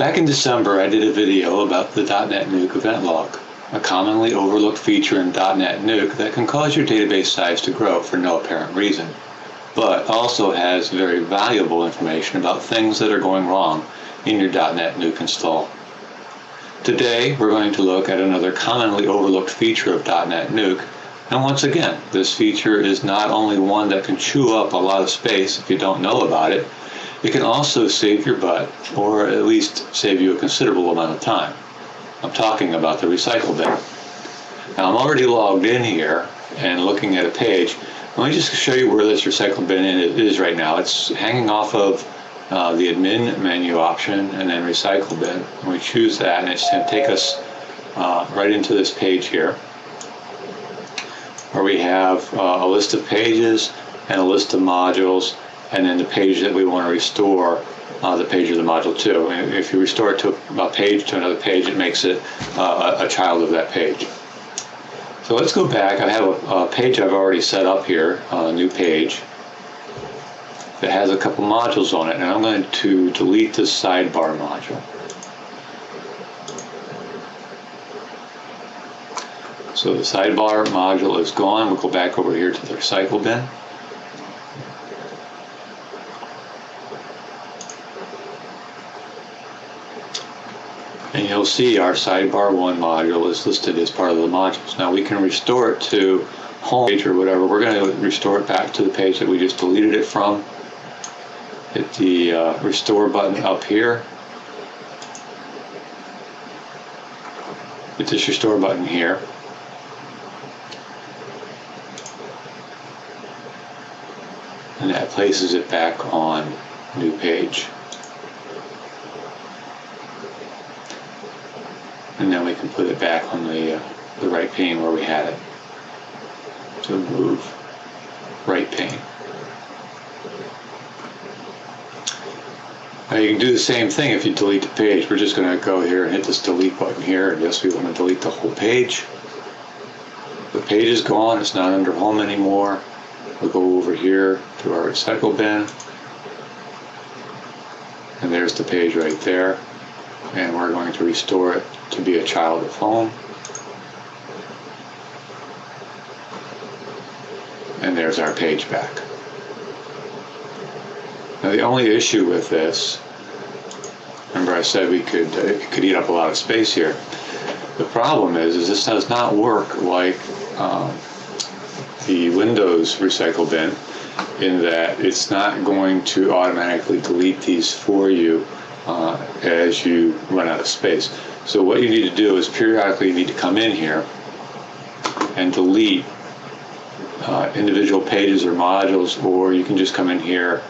Back in December, I did a video about the DotNetNuke event log, a commonly overlooked feature in DotNetNuke that can cause your database size to grow for no apparent reason, but also has very valuable information about things that are going wrong in your DotNetNuke install. Today, we're going to look at another commonly overlooked feature of DotNetNuke, and once again, this feature is not only one that can chew up a lot of space if you don't know about it, it can also save your butt, or at least save you a considerable amount of time. I'm talking about the recycle bin. Now I'm already logged in here and looking at a page. Let me just show you where this recycle bin is right now. It's hanging off of uh, the admin menu option and then recycle bin. And we choose that and it's going to take us uh, right into this page here where we have uh, a list of pages and a list of modules and then the page that we want to restore, uh, the page of the module two. And if you restore it to a page to another page, it makes it uh, a child of that page. So let's go back. I have a, a page I've already set up here, a new page that has a couple modules on it, and I'm going to delete this sidebar module. So the sidebar module is gone. We'll go back over here to the recycle bin. And you'll see our sidebar one module is listed as part of the modules. Now we can restore it to home page or whatever. We're going to restore it back to the page that we just deleted it from. Hit the uh, restore button up here. Hit this restore button here. And that places it back on new page. And then we can put it back on the, uh, the right pane where we had it. So move right pane. Now you can do the same thing if you delete the page. We're just going to go here and hit this delete button here. And yes, we want to delete the whole page. The page is gone. It's not under home anymore. We'll go over here to our recycle bin. And there's the page right there. And we're going to restore it to be a child of home. And there's our page back. Now the only issue with this, remember I said we could uh, it could eat up a lot of space here. The problem is, is this does not work like um, the Windows recycle bin in that it's not going to automatically delete these for you uh, as you run out of space. So what you need to do is periodically you need to come in here and delete uh, individual pages or modules, or you can just come in here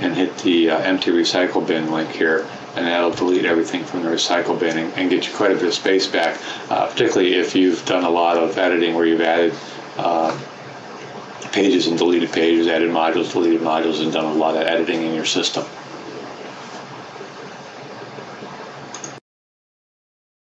and hit the uh, empty recycle bin link here, and that'll delete everything from the recycle bin and, and get you quite a bit of space back, uh, particularly if you've done a lot of editing where you've added uh, pages and deleted pages, added modules, deleted modules, and done a lot of editing in your system.